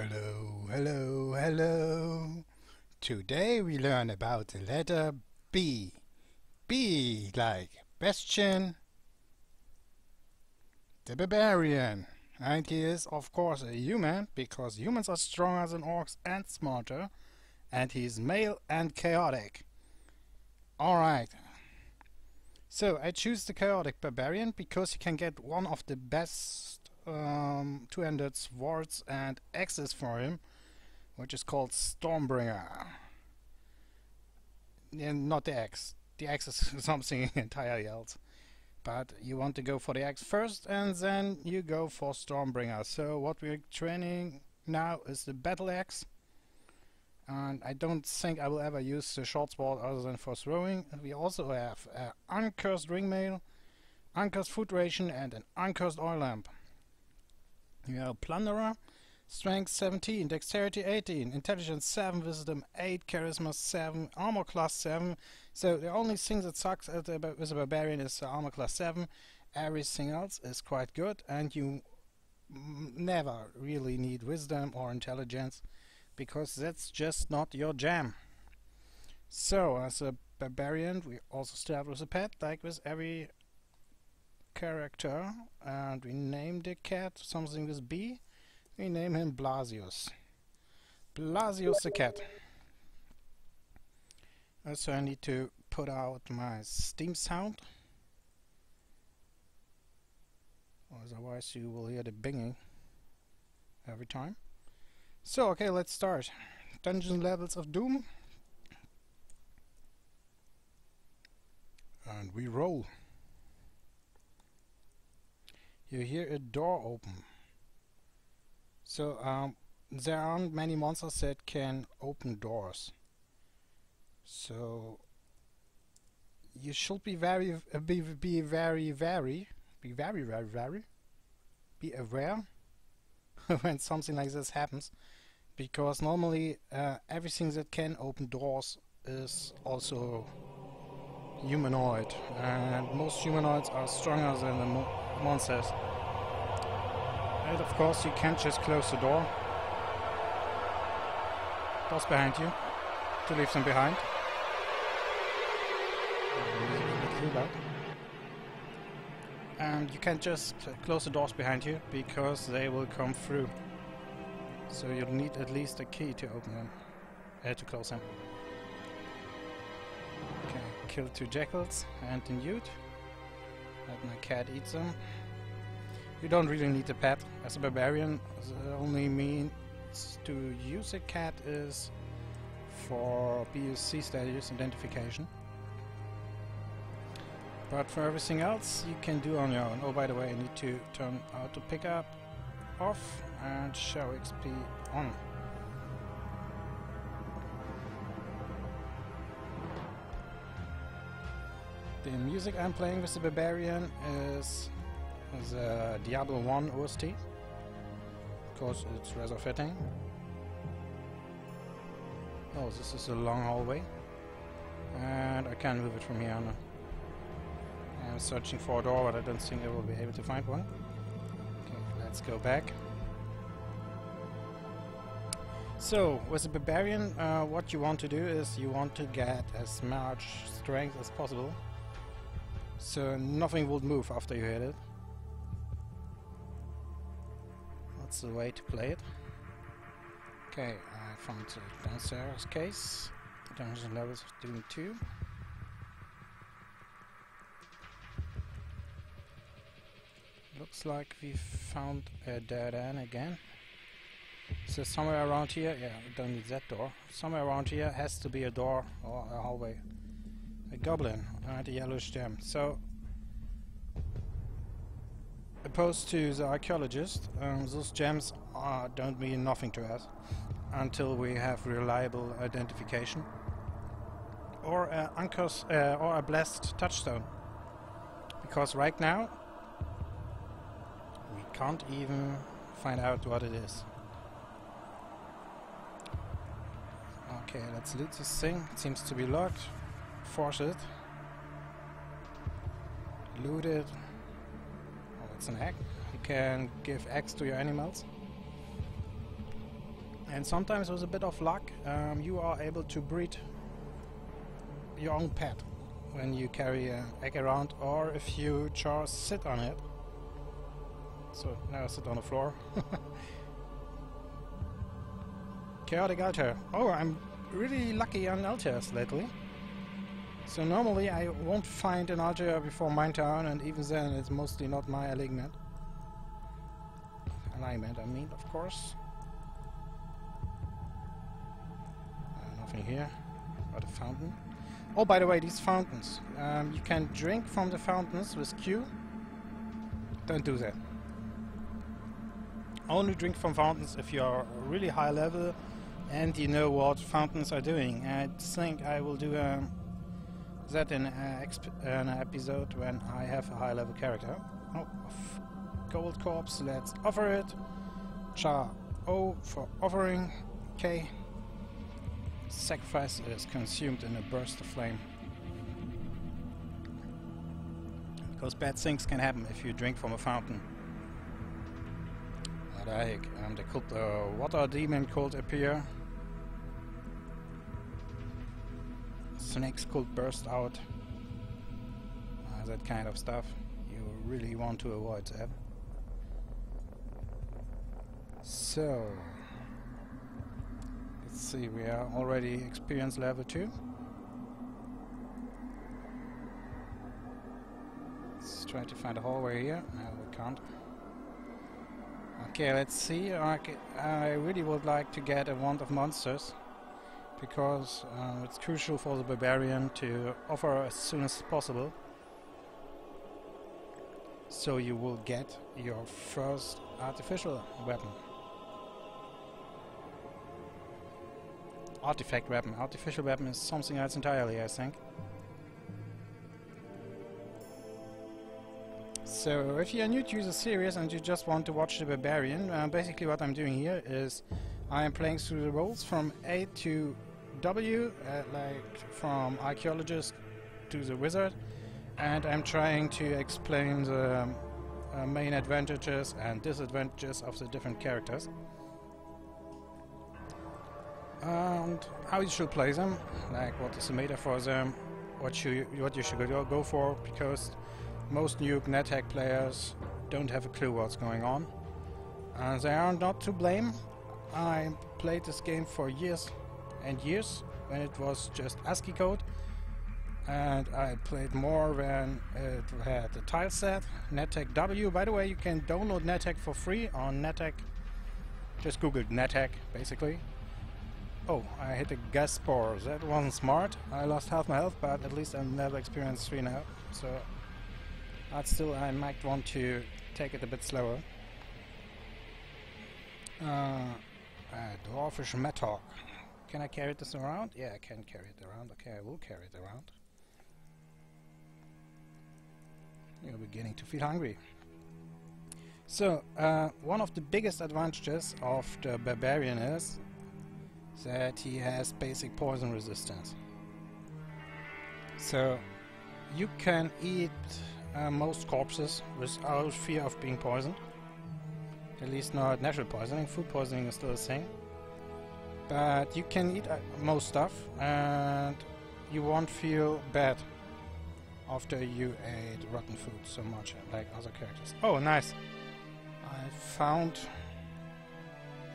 Hello, hello, hello. Today we learn about the letter B. B like Bastian the barbarian. And he is of course a human because humans are stronger than orcs and smarter. And he is male and chaotic. Alright. So I choose the chaotic barbarian because he can get one of the best um, two-handed swords and axes for him, which is called Stormbringer. And not the axe. The axe is something entirely else. But you want to go for the axe first, and then you go for Stormbringer. So what we're training now is the battle axe. And I don't think I will ever use the short sword other than for throwing. We also have an uncursed ringmail, uncursed food ration, and an uncursed oil lamp. You have Plunderer, Strength 17, Dexterity 18, Intelligence 7, Wisdom 8, Charisma 7, Armor Class 7. So the only thing that sucks at the, with a Barbarian is uh, Armor Class 7. Everything else is quite good and you never really need Wisdom or Intelligence because that's just not your jam. So as a Barbarian we also start with a pet like with every character and we name the cat something with B. We name him Blasius. Blasius the cat. Also I need to put out my Steam sound. Otherwise you will hear the binging every time. So okay let's start. Dungeon levels of Doom. And we roll you hear a door open. So um, there aren't many monsters that can open doors. So you should be very uh, be be very very be very very very be aware when something like this happens because normally uh, everything that can open doors is also humanoid and most humanoids are stronger than the monsters. And of course you can't just close the door. Doors behind you. To leave them behind. And you can't just close the doors behind you because they will come through. So you'll need at least a key to open them. Uh, to close them. Okay, kill two jackals and the newt. My cat eat them. You don't really need a pet. As a barbarian, the only means to use a cat is for BUC status identification. But for everything else, you can do on your own. Oh, by the way, I need to turn auto pickup off and show XP on. The music I'm playing with the Barbarian is the Diablo 1 OST, because it's rather fitting. Oh, this is a long hallway, and I can't move it from here on. I'm searching for a door, but I don't think I will be able to find one. Okay, let's go back. So, with the Barbarian, uh, what you want to do is you want to get as much strength as possible so nothing will move after you hit it. That's the way to play it. Okay, I found the downstairs case. Dungeon levels of Doom 2. Looks like we found a dead end again. So somewhere around here, yeah, don't need that door. Somewhere around here has to be a door or a hallway a goblin and a yellowish gem. So, opposed to the archaeologist, um, those gems are, don't mean nothing to us until we have reliable identification or a uncus, uh, or a blessed touchstone. Because right now we can't even find out what it is. Okay, let's loot this thing. It seems to be locked force it. Loot it. Oh, it's an egg. You can give eggs to your animals. And sometimes with a bit of luck, um, you are able to breed your own pet when you carry an egg around or if you just sit on it. So now sit on the floor. Chaotic Altar. Oh, I'm really lucky on Altars lately. So normally I won't find an Altar before Minetown and even then it's mostly not my alignment. Alignment I mean, of course. Uh, nothing here. But a fountain. Oh, by the way, these fountains. Um, you can drink from the fountains with Q. Don't do that. Only drink from fountains if you are really high level and you know what fountains are doing. I think I will do um, that in uh, an episode when I have a high level character. Oh, gold corpse, let's offer it. Char O for offering. K Sacrifice is consumed in a burst of flame. Because bad things can happen if you drink from a fountain. What? Um, the cult, uh, water demon could appear. Snakes could burst out. Uh, that kind of stuff. You really want to avoid that. So, Let's see, we are already experience level 2. Let's try to find a hallway here. No, we can't. Okay, let's see. I really would like to get a Wand of Monsters because uh, it's crucial for the Barbarian to offer as soon as possible. So you will get your first artificial weapon. artifact weapon. Artificial weapon is something else entirely, I think. So, if you're new to the series and you just want to watch the Barbarian, uh, basically what I'm doing here is I am playing through the roles from A to W, uh, like from Archaeologist to the Wizard, and I'm trying to explain the uh, main advantages and disadvantages of the different characters and how you should play them, like what is the meta for them, what you, what you should go, go for, because most new NetHack players don't have a clue what's going on. And they are not to blame. I played this game for years and years when it was just ASCII code. And I played more when it had the tile set, NetHack W. By the way, you can download NetHack for free on NetHack. Just Google NetHack, basically. Oh, I hit a gas spore. That wasn't smart. I lost half my health, but at least I've never experienced 3 now. So, but still, I might want to take it a bit slower. Uh, dwarfish mattock. Can I carry this around? Yeah, I can carry it around. Okay, I will carry it around. You're beginning to feel hungry. So, uh, one of the biggest advantages of the Barbarian is that he has basic poison resistance. So you can eat uh, most corpses without fear of being poisoned. At least not natural poisoning. Food poisoning is still a thing. But you can eat uh, most stuff and you won't feel bad after you ate rotten food so much like other characters. Oh, nice! I found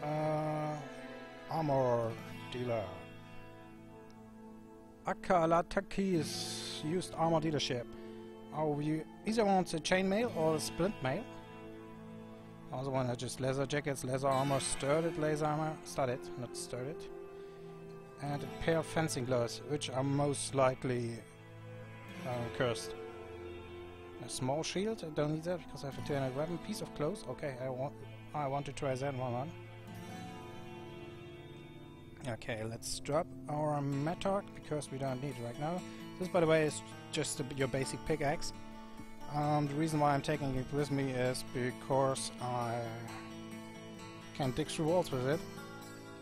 uh, armor dealer. Akalatakis used armor dealership. Oh, you either want a chainmail or a splint mail. Other one are just leather jackets, leather armor, studded laser armor, studded, not studded. And a pair of fencing gloves, which are most likely uh, cursed. A small shield, I don't need that because I have a 200 weapon. Piece of clothes, okay, I want I want to try that one on. Okay, let's drop our Mattock because we don't need it right now. This, by the way, is just a, your basic pickaxe. Um, the reason why I'm taking it with me is because I can dig through walls with it.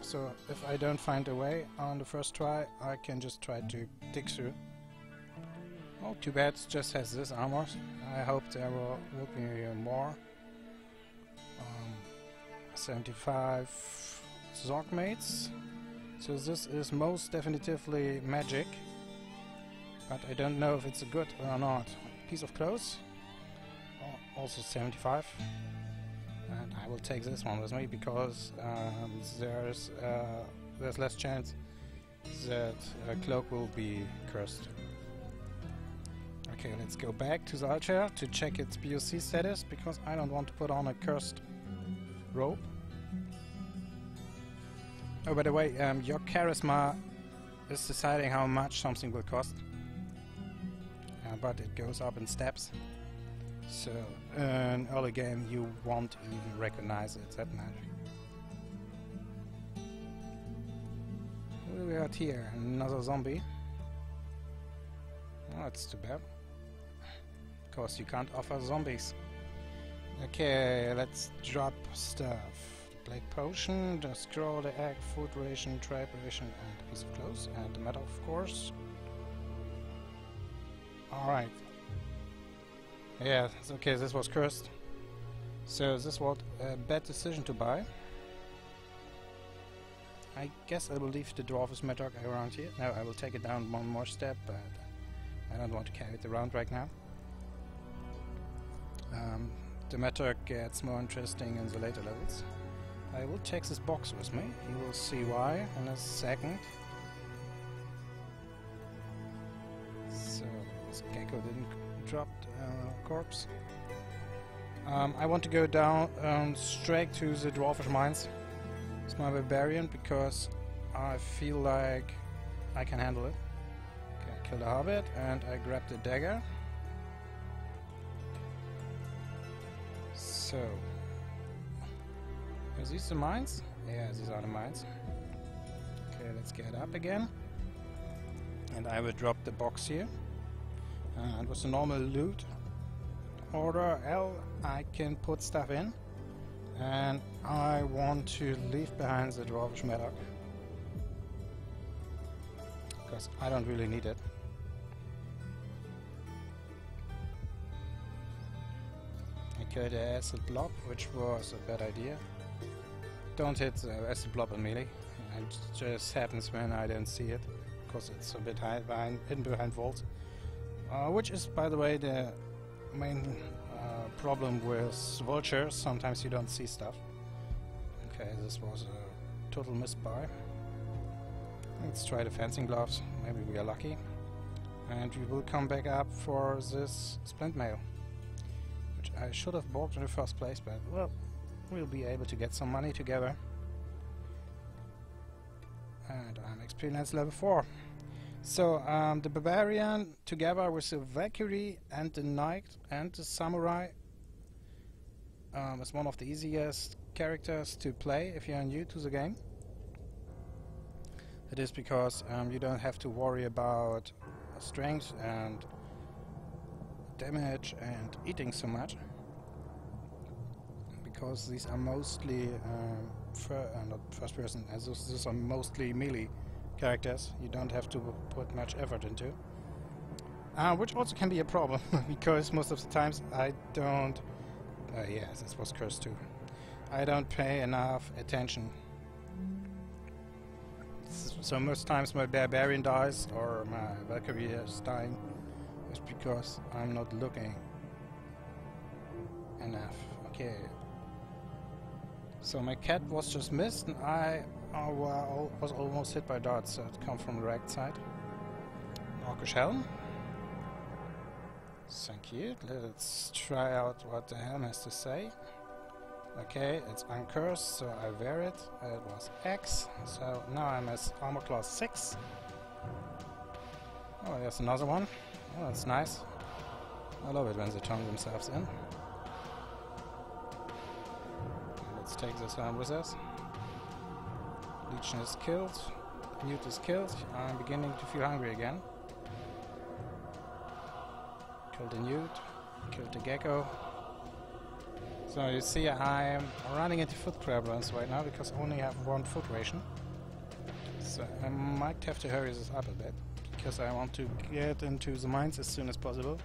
So if I don't find a way on the first try, I can just try to dig through. Oh, too bad it just has this armor. I hope there will, will be more. Um, 75 zorkmids. So this is most definitively magic. But I don't know if it's good or not. Piece of clothes. Also 75. And I will take this one with me because um, there's uh, there's less chance that a cloak will be cursed. Okay, let's go back to the altar to check its BUC status because I don't want to put on a cursed robe. Oh, by the way, um, your charisma is deciding how much something will cost. But it goes up in steps. So, in early game, you won't even recognize it that much. We got here? Another zombie. Oh, that's too bad. Of course, you can't offer zombies. Okay, let's drop stuff. Black potion, the scroll, the egg, food ration, trade ration, and a piece of clothes, and the mattock, of course. Alright. Yeah, okay, this was cursed. So this was a bad decision to buy. I guess I will leave the Dwarf's Mattock around here. No, I will take it down one more step, but I don't want to carry it around right now. Um, the mattock gets more interesting in the later levels. I will take this box with me. You will see why in a second. Didn't uh, corpse. Um, I want to go down um, straight to the Dwarfish Mines. It's my barbarian because I feel like I can handle it. Okay, kill the hobbit and I grab the dagger. So, are these the mines? Yeah, these are the mines. Okay, let's get up again. And I will drop the box here. And with the normal loot order L, I can put stuff in. And I want to leave behind the Dwarvish Mattock. Because I don't really need it. I killed the acid blob, which was a bad idea. Don't hit the acid blob on melee. It just happens when I don't see it, because it's a bit high behind, hidden behind walls. Uh, which is, by the way, the main uh, problem with Vulture's. Sometimes you don't see stuff. Okay, this was a total misbuy. Let's try the fencing gloves. Maybe we are lucky. And we will come back up for this splint mail. Which I should have bought in the first place, but well, we'll be able to get some money together. And I'm experience level 4. So, um, the Barbarian, together with the Valkyrie and the Knight and the Samurai, um, is one of the easiest characters to play if you're new to the game. It is because um, you don't have to worry about strength and damage and eating so much because these are mostly um, fir uh, not first person as those, those are mostly melee characters you don't have to put much effort into uh, which also can be a problem because most of the times I don't uh, yeah this was cursed too I don't pay enough attention so most times my barbarian dies or my Valkyrie is dying is because I'm not looking enough. Okay. So my cat was just missed and I uh, was almost hit by darts that come from the right side. Orcish helm. Thank you. Let's try out what the helm has to say. Okay, it's uncursed, so I wear it. It was X, so now I'm at armor class 6. Oh, there's another one. Oh, that's nice. I love it when they turn themselves in. Let's take this one with us. Lichen is killed. Newt is killed. I'm beginning to feel hungry again. Killed the Newt. Killed the Gecko. So you see I'm running into food problems right now because I only have one food ration. So I might have to hurry this up a bit because I want to get into the mines as soon as possible.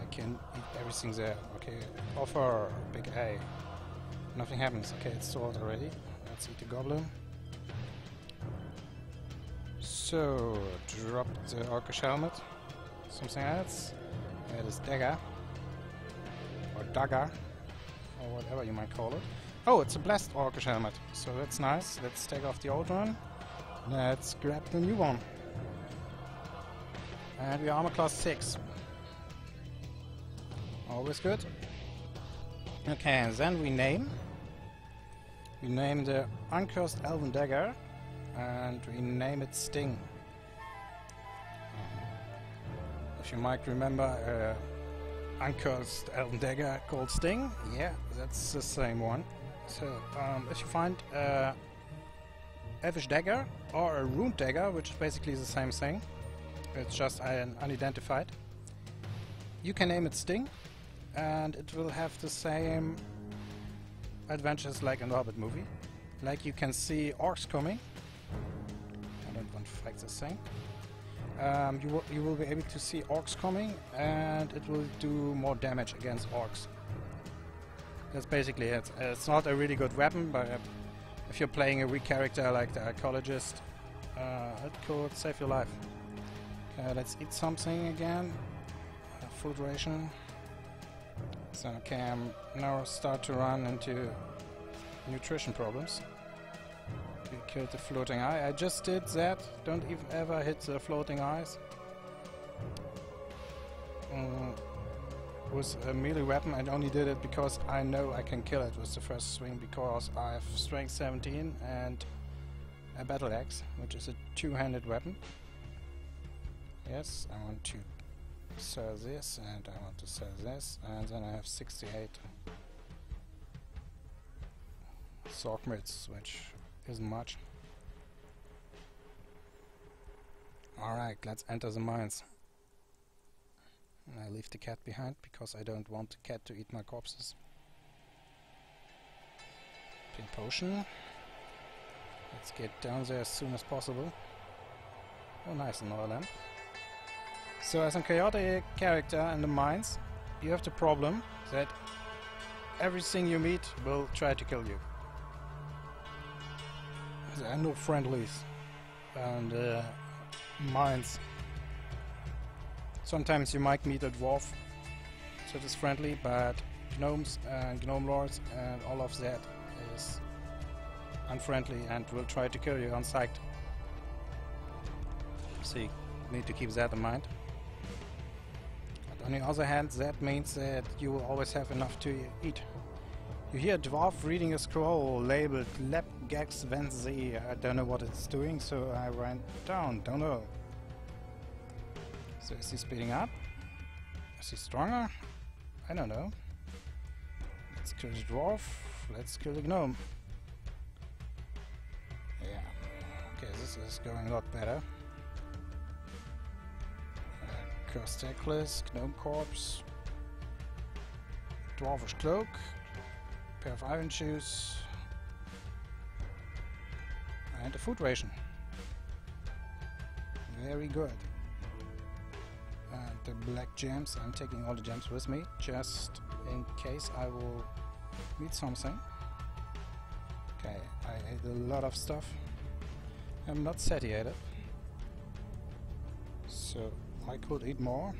I can eat everything there. Okay, offer, big A. Nothing happens. Okay, it's sold already. Let's eat the goblin. So, drop the uh, orcish helmet. Something else. Uh, that is dagger. Or dagger. Or whatever you might call it. Oh, it's a blessed orcish helmet. So that's nice. Let's take off the old one. Let's grab the new one. And we are armor class 6. Always good. Okay, and then we name. We name the Uncursed Elven Dagger and we name it Sting. If you might remember uh, Uncursed Elven Dagger called Sting, yeah, that's the same one. So, um, if you find a Elvish Dagger or a Rune Dagger, which is basically the same thing, it's just an unidentified, you can name it Sting and it will have the same adventures like in the Hobbit movie. Like you can see orcs coming. I don't want to fight this thing. Um, you, will, you will be able to see orcs coming and it will do more damage against orcs. That's basically it. Uh, it's not a really good weapon, but uh, if you're playing a weak character like the archaeologist, uh, it could save your life. Let's eat something again. food ration. So okay, I'm now start to run into nutrition problems. We killed the floating eye. I just did that. Don't even ever hit the floating eyes. Um, with a melee weapon, I only did it because I know I can kill it with the first swing because I have strength 17 and a battle axe, which is a two-handed weapon. Yes, I want to sell this and I want to sell this and then I have 68 zorkmids, which isn't much. Alright, let's enter the mines. I leave the cat behind because I don't want the cat to eat my corpses. Pink potion. Let's get down there as soon as possible. Oh nice, another lamp. So as a chaotic character in the mines, you have the problem that everything you meet will try to kill you. Are no friendlies and uh, mines. Sometimes you might meet a dwarf that is friendly, but gnomes and gnome lords and all of that is unfriendly and will try to kill you on sight. So you need to keep that in mind. But On the other hand, that means that you will always have enough to eat. You hear a dwarf reading a scroll labeled Lep Gex Ven Zea. I don't know what it's doing, so I ran down. Don't know. So is he speeding up? Is he stronger? I don't know. Let's kill the dwarf. Let's kill the gnome. Yeah. Okay, this is going a lot better. Uh, Cursed Necklace, Gnome Corpse, Dwarfish Cloak, pair of iron shoes, and a food ration. Very good. And the black gems, I'm taking all the gems with me, just in case I will need something. Okay, I ate a lot of stuff. I'm not satiated. So I could eat more.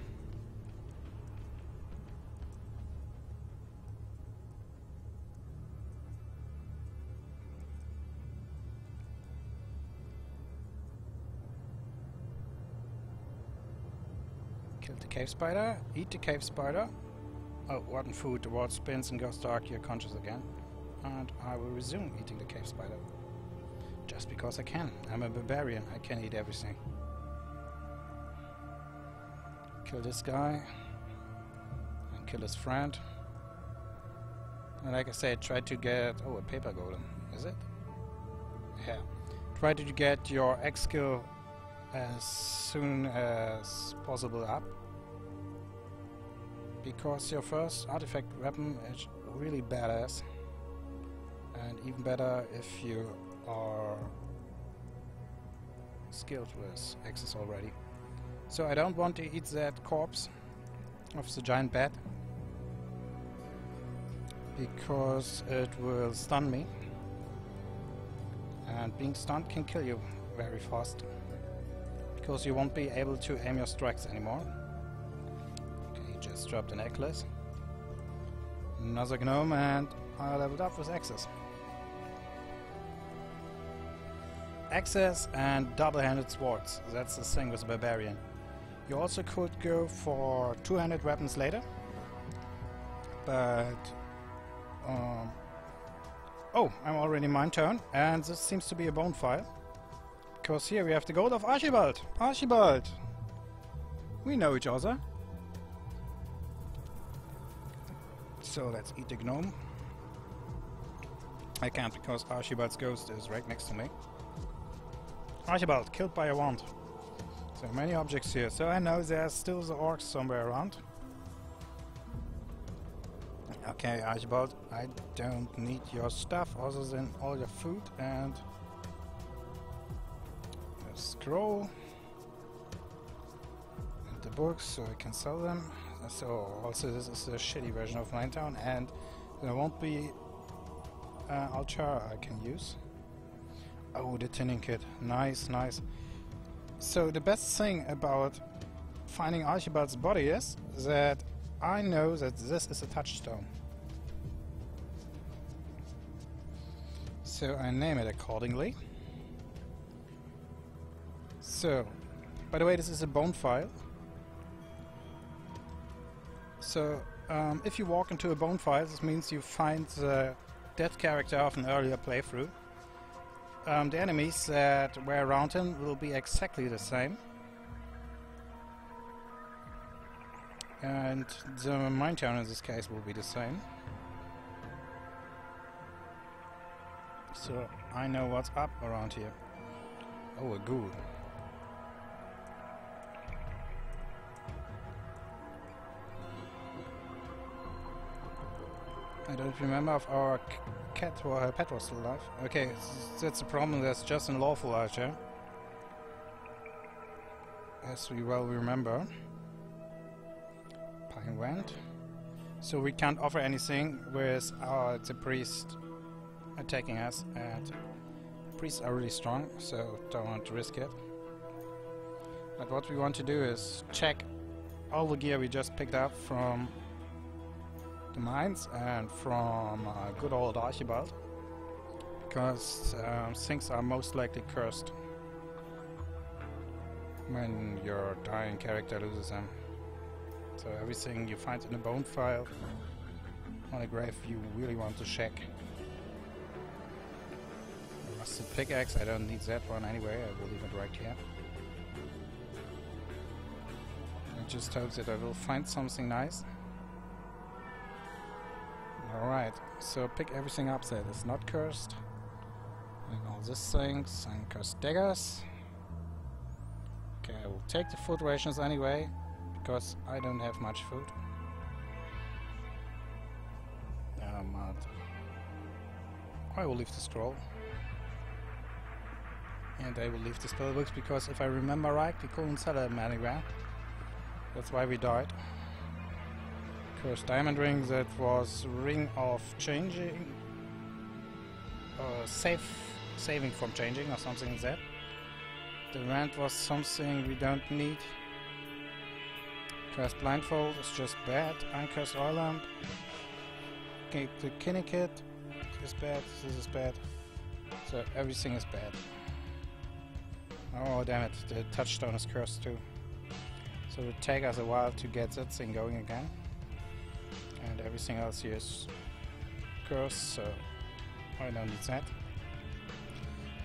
Cave spider, eat the cave spider. Oh, rotten food, the world spins and goes dark, you're conscious again. And I will resume eating the cave spider. Just because I can. I'm a barbarian, I can eat everything. Kill this guy. And kill his friend. And like I said, try to get... Oh, a paper golem. Is it? Yeah. Try to get your axe skill as soon as possible up. Because your first artifact weapon is really badass. And even better if you are skilled with axes already. So I don't want to eat that corpse of the giant bat because it will stun me And being stunned can kill you very fast. Because you won't be able to aim your strikes anymore. Just dropped a necklace. Another gnome and I leveled up with axes. Axes and double-handed swords. That's the thing with the barbarian. You also could go for two-handed weapons later. But... Um, oh, I'm already Minetown. And this seems to be a bone file. Because here we have the gold of Archibald. Archibald! We know each other. So let's eat the gnome. I can't because Archibald's ghost is right next to me. Archibald, killed by a wand. So many objects here. So I know there's still the orcs somewhere around. Okay, Archibald, I don't need your stuff other than all your food and scroll and the books so I can sell them. So also this is a shitty version of Town, and there won't be uh, Altar I can use. Oh, the tinning kit. Nice, nice. So the best thing about finding Archibald's body is that I know that this is a touchstone. So I name it accordingly. So, by the way, this is a bone file. So, um, if you walk into a bone file, this means you find the dead character of an earlier playthrough. Um, the enemies that were around him will be exactly the same. And the mine town in this case will be the same. So I know what's up around here. Oh, a ghoul. I don't remember if our cat or her pet was still alive. Okay, that's the problem, there's just an lawful archer. As we well remember. Pine went. So we can't offer anything with our the priest attacking us and priests are really strong, so don't want to risk it. But what we want to do is check all the gear we just picked up from the mines and from uh, good old Archibald because um, things are most likely cursed when your dying character loses them. So everything you find in a bone file on a grave you really want to check. Rusted pickaxe, I don't need that one anyway, I will leave it right here. I just hope that I will find something nice. Alright, so pick everything up that is not cursed. And all these things, and cursed daggers. Okay, I will take the food rations anyway, because I don't have much food. I will leave the scroll. And I will leave the spellbooks because if I remember right, we couldn't sell them anywhere. That's why we died. First diamond ring that was ring of changing uh, save saving from changing or something like that. The rent was something we don't need. Cursed blindfold is just bad. Uncursed oil lamp. Okay, the kinny kit is bad. This is bad. So everything is bad. Oh damn it! The touchstone is cursed too. So it will take us a while to get that thing going again and everything else here is cursed, so I don't need that.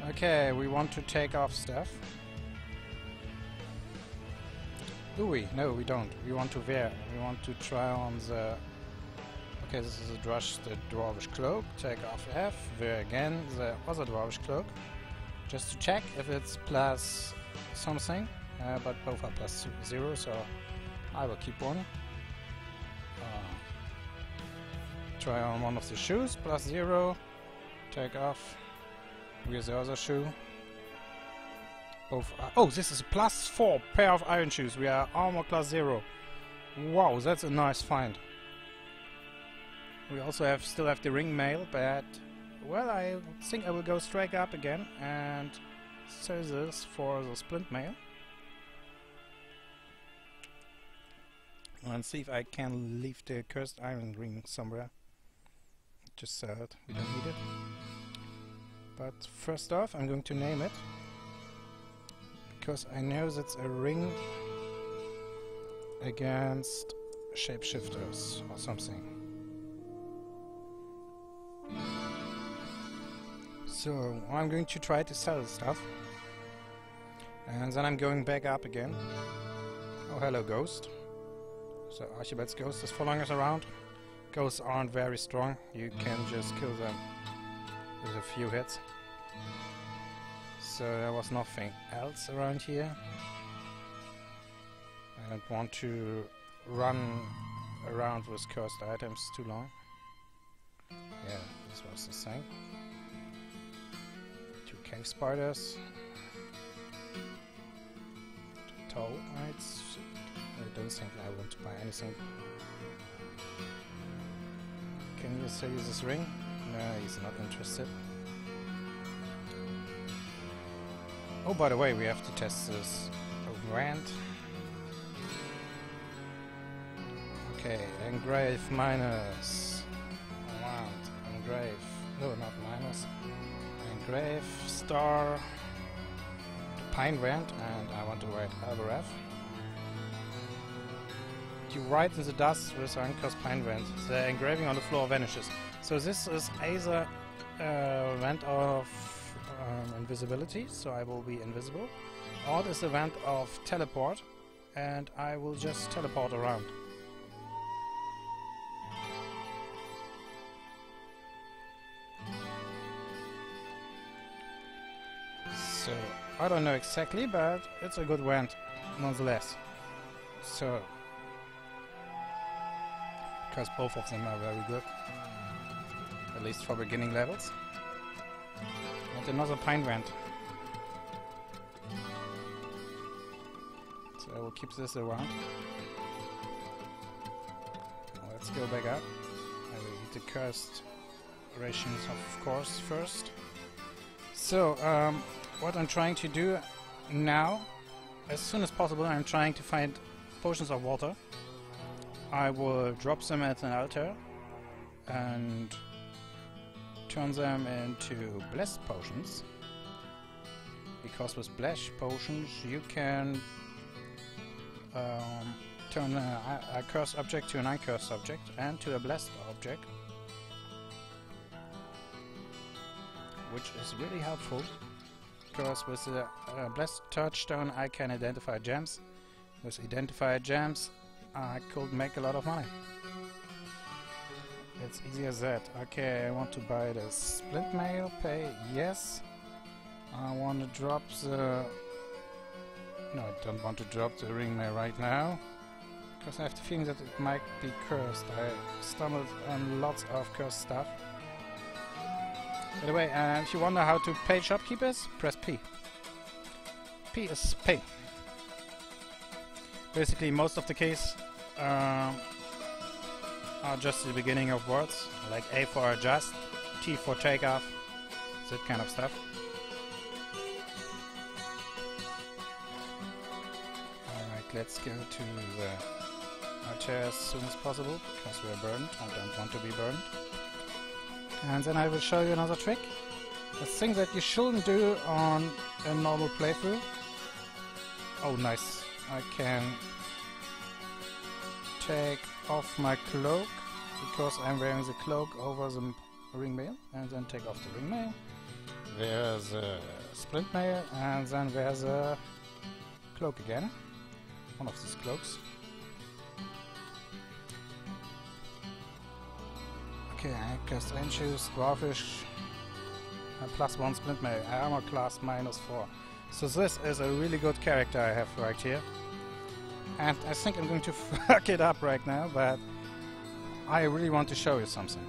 Okay, we want to take off stuff. Do we? No, we don't. We want to wear. We want to try on the... Okay, this is a drush, the Dwarvish Cloak. Take off F. Wear again the other Dwarvish Cloak. Just to check if it's plus something. Uh, but both are plus zero, so I will keep one. Try on one of the shoes, plus zero. Take off. Where's the other shoe? Both are, oh, this is plus four pair of iron shoes. We are armor class zero. Wow, that's a nice find. We also have still have the ring mail, but well, I think I will go straight up again and sell this for the splint mail. And see if I can leave the cursed iron ring somewhere. Just sell it, we don't need it. But first off, I'm going to name it. Because I know that's a ring against shapeshifters or something. So I'm going to try to sell the stuff. And then I'm going back up again. Oh hello ghost. So Archibald's ghost is following us around. Ghosts aren't very strong. You can just kill them with a few hits. So there was nothing else around here. I don't want to run around with cursed items too long. Yeah, this was the same. Two cave spiders. Knights. I don't think I want to buy anything. Can you sell use this ring? No, he's not interested. Oh, by the way, we have to test this wand. Okay, engrave minus. Want engrave. No, not minus. Engrave star. Pine wand, and I want to write Alvarez. You write in the dust with Anker's pine wand. The engraving on the floor vanishes. So this is either a wand of um, invisibility, so I will be invisible, or this event of teleport, and I will just teleport around. So, I don't know exactly, but it's a good wand, nonetheless. So, because both of them are very good, at least for beginning levels. And another pine wand. So I will keep this around. Let's go back up. I will eat the cursed rations, of course, first. So, um, what I'm trying to do now, as soon as possible, I'm trying to find potions of water. I will drop them at an altar and turn them into blessed potions. Because with blessed potions you can um, turn a, a cursed object to an uncursed object and to a blessed object. Which is really helpful because with the uh, blessed touchstone I can identify gems. With identified gems I could make a lot of money. It's easy as that. Okay, I want to buy the splint mail, pay yes. I want to drop the... No, I don't want to drop the ring mail right now. Because I have the feeling that it might be cursed. I stumbled on lots of cursed stuff. By the way, uh, if you wonder how to pay shopkeepers, press P. P is pay. Basically, most of the case uh, are just the beginning of words, like A for adjust, T for take off, that kind of stuff. Alright, let's go to the altar as soon as possible, because we're burned. I don't want to be burned. And then I will show you another trick. A thing that you shouldn't do on a normal playthrough. Oh, nice. I can take off my cloak because I'm wearing the cloak over the ring mail and then take off the ring mail. There's a splint mail and then there's a cloak again. One of these cloaks. Okay, I cast Anxious, Dwarfish, and plus one splint mail, armor class minus four. So this is a really good character I have right here. And I think I'm going to fuck it up right now, but I really want to show you something.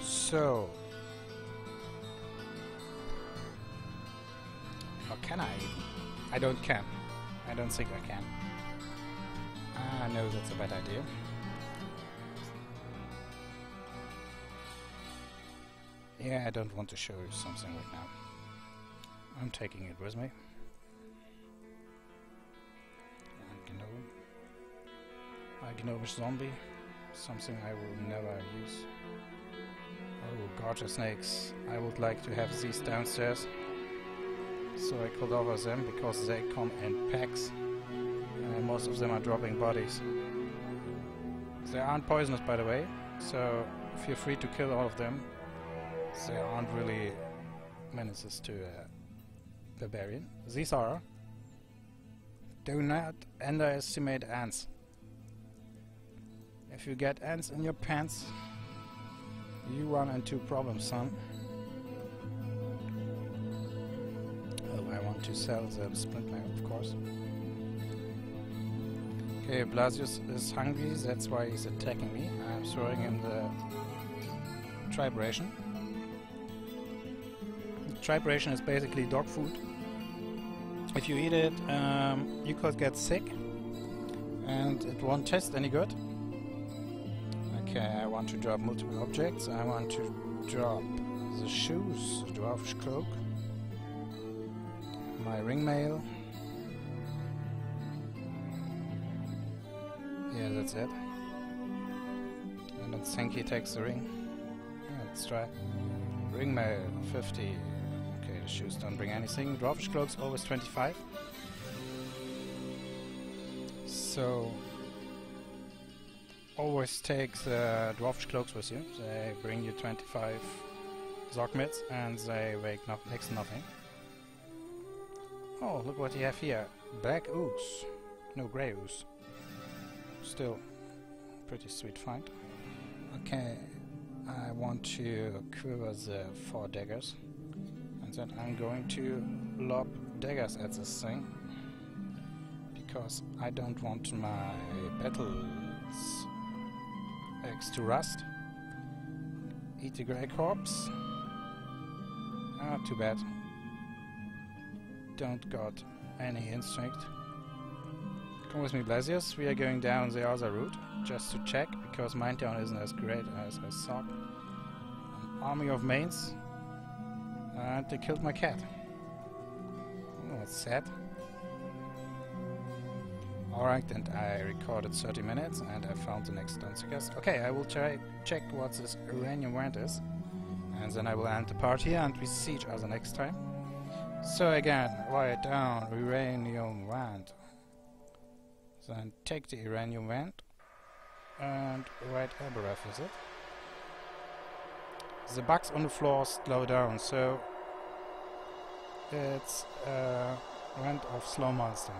So... Or can I? I don't can. I don't think I can. Ah, I know that's a bad idea. Yeah, I don't want to show you something right now. I'm taking it with me. Gnome. A zombie. Something I will never use. Oh, gorgeous snakes. I would like to have these downstairs. So I could offer them because they come in packs. And most of them are dropping bodies. They aren't poisonous by the way, so feel free to kill all of them. They aren't really menaces to uh, barbarian. These are. Do not underestimate ants. If you get ants in your pants, you run into problems, son. Oh, I want to sell the splint mail, of course. Okay, Blasius is hungry, that's why he's attacking me. I'm throwing him the tripe ration. Tripe ration is basically dog food. If you eat it, um, you could get sick and it won't taste any good. Okay, I want to drop multiple objects. I want to drop the shoes, the dwarf's cloak, my ring mail, Yeah, that's it. I don't think he takes the ring. Let's try. Ring mail, 50. Shoes don't bring anything. Dwarfish cloaks, always 25. So, always take the dwarfish cloaks with you. They bring you 25 Zorkmids and they weigh no next nothing. Oh, look what you have here. Black ooze. No, grey ooze still pretty sweet find. Okay, I want to quiver the four daggers then I'm going to lob daggers at this thing because I don't want my battles eggs to rust. Eat the grey corpse. Ah, too bad. Don't got any instinct. Come with me, Blasius. We are going down the other route, just to check, because Minetown isn't as great as I thought. Army of mains, Uh, and they killed my cat. Oh, that's sad. Alright, and I recorded 30 minutes, and I found the next Donsikas. Okay, I will try check what this uranium wand is, and then I will end the part here, and we see each other next time. So again, write down uranium wand. Then take the uranium wand and write Elbereth is it. The bugs on the floor slow down, so it's uh, a wand of slow monster.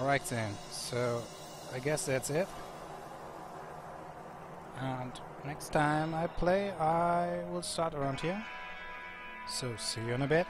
Alright then, so I guess that's it. And next time I play, I will start around here. So see you in a bit.